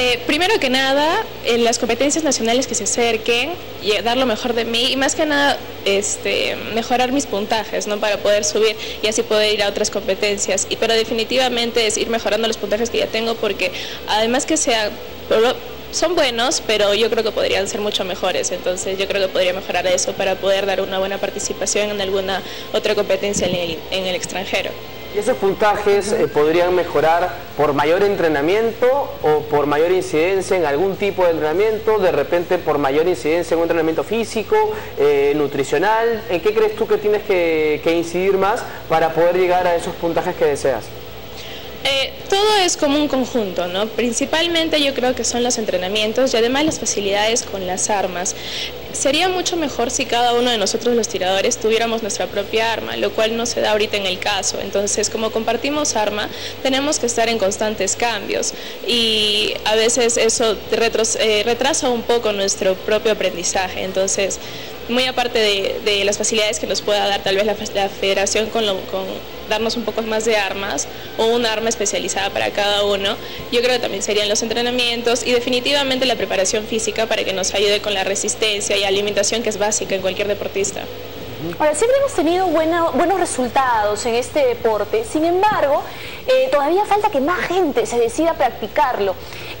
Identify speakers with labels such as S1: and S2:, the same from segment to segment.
S1: Eh, primero que nada, en las competencias nacionales que se acerquen, y dar lo mejor de mí y más que nada este, mejorar mis puntajes ¿no? para poder subir y así poder ir a otras competencias. Y, pero definitivamente es ir mejorando los puntajes que ya tengo porque además que sea son buenos, pero yo creo que podrían ser mucho mejores, entonces yo creo que podría mejorar eso para poder dar una buena participación en alguna otra competencia en el, extranjero.
S2: ¿Y esos puntajes eh, podrían mejorar por mayor entrenamiento o por mayor incidencia en algún tipo de entrenamiento, de repente por mayor incidencia en un entrenamiento físico, eh, nutricional? ¿En qué crees tú que tienes que incidir más para poder llegar a esos puntajes que deseas?
S1: Eh, todo es como un conjunto, ¿no? Principalmente yo creo que son los entrenamientos y además las facilidades con las armas. Sería mucho mejor si cada uno de nosotros los tiradores tuviéramos nuestra propia arma, lo cual no se da ahorita en el caso. Entonces, como compartimos arma, tenemos que estar en constantes cambios y a veces eso eh, retrasa un poco nuestro propio aprendizaje. Entonces, muy aparte de, las facilidades que nos pueda dar tal vez la, federación con, con, darnos un poco más de armas o un arma especializada para cada uno, yo creo que también serían los entrenamientos y definitivamente la preparación física para que nos ayude con la resistencia y alimentación que es básica en cualquier deportista.
S3: Ahora, siempre hemos tenido buenos resultados en este deporte, sin embargo, eh, todavía falta que más gente se decida a practicarlo.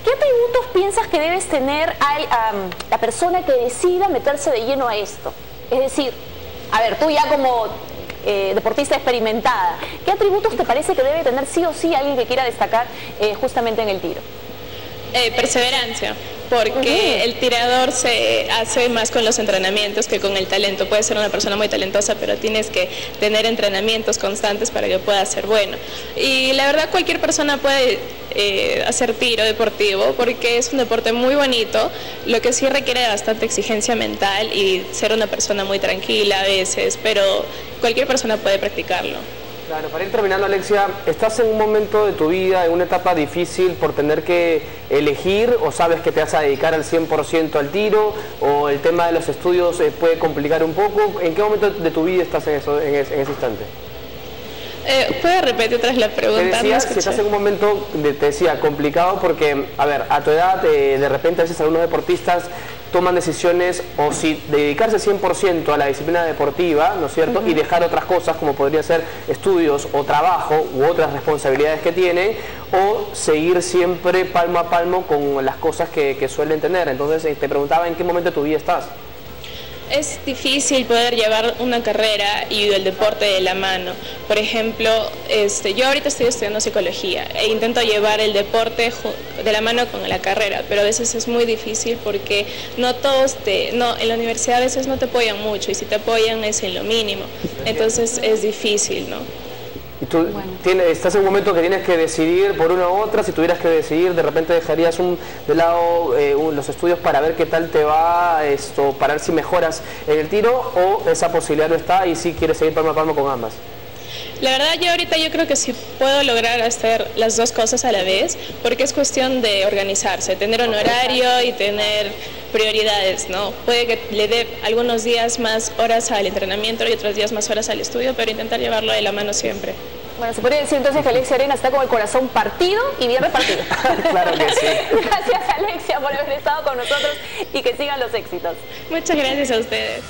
S3: ¿Qué atributos piensas que debes tener a la persona que decida meterse de lleno a esto? Es decir, a ver, tú ya como eh, deportista experimentada, ¿qué atributos te parece que debe tener sí o sí alguien que quiera destacar eh, justamente en el tiro?
S1: perseverancia porque el tirador se hace más con los entrenamientos que con el talento. Puedes ser una persona muy talentosa, pero tienes que tener entrenamientos constantes para que pueda ser bueno. Y la verdad cualquier persona puede eh, hacer tiro deportivo porque es un deporte muy bonito, lo que sí requiere bastante exigencia mental y ser una persona muy tranquila a veces, pero cualquier persona puede practicarlo.
S2: Claro, para ir terminando Alexia, ¿estás en un momento de tu vida, en una etapa difícil por tener que elegir o sabes que te vas a dedicar al 100% al tiro o el tema de los estudios eh, puede complicar un poco? ¿En qué momento de tu vida estás en, eso, en, ese, instante?
S1: Eh, ¿Puedes repetir otra vez la pregunta?
S2: Te si estás en un momento, de, te decía, complicado porque, a ver, a tu edad, eh, de repente a veces algunos deportistas toman decisiones o si dedicarse 100% a la disciplina deportiva, ¿no es cierto? Y dejar otras cosas como podría ser estudios o trabajo u otras responsabilidades que tienen o seguir siempre palmo a palmo con las cosas que, que suelen tener. Entonces eh, te preguntaba en qué momento de tu vida estás
S1: es difícil poder llevar una carrera y el deporte de la mano. Por ejemplo, este, yo ahorita estoy estudiando psicología e intento llevar el deporte de la mano con la carrera, pero a veces es muy difícil porque no todos te, no, en la universidad a veces no te apoyan mucho y si te apoyan es en lo mínimo. Entonces es difícil, ¿no?
S2: Tú tienes, estás en un momento que tienes que decidir por una u otra, si tuvieras que decidir, de repente dejarías un, de lado eh, los estudios para ver qué tal te va esto, para ver si mejoras en el tiro o esa posibilidad no está y si quieres seguir palmo a palmo con ambas.
S1: La verdad yo ahorita yo creo que sí puedo lograr hacer las dos cosas a la vez, porque es cuestión de organizarse, tener un horario y tener prioridades, ¿no? Puede que le dé algunos días más horas al entrenamiento y otros días más horas al estudio, pero intentar llevarlo de la mano siempre.
S3: Bueno, se podría decir entonces que Alexia Arena está con el corazón partido y bien repartido.
S2: claro que sí.
S3: Gracias Alexia por haber estado con nosotros y que sigan los éxitos.
S1: Muchas gracias a ustedes.